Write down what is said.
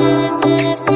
Bip, bip, bip.